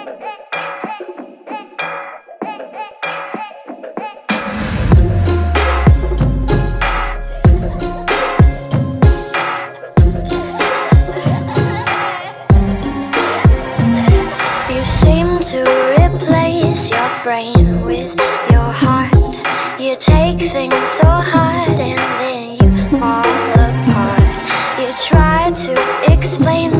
You seem to replace your brain with your heart. You take things so hard and then you fall apart. You try to explain.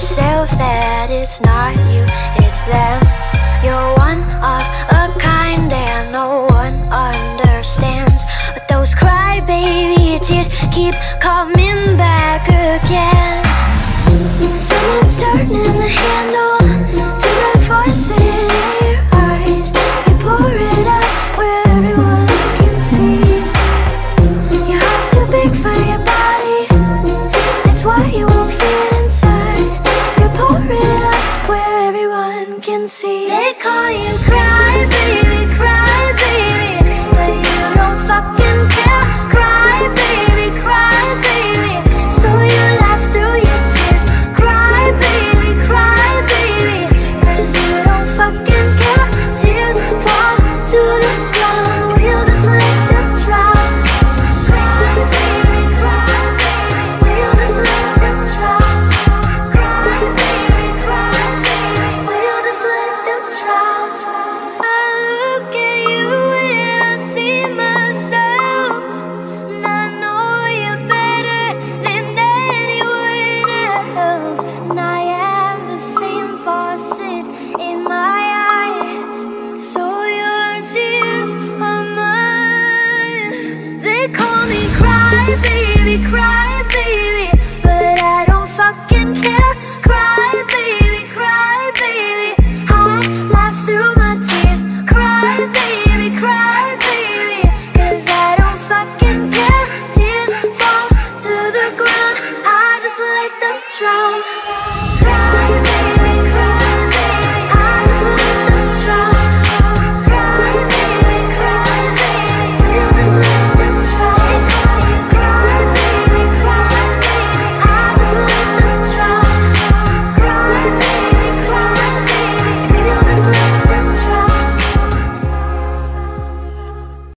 yourself that it's not you, it's them. You're one of a kind and no one understands. But those crybaby tears keep see They call you cry.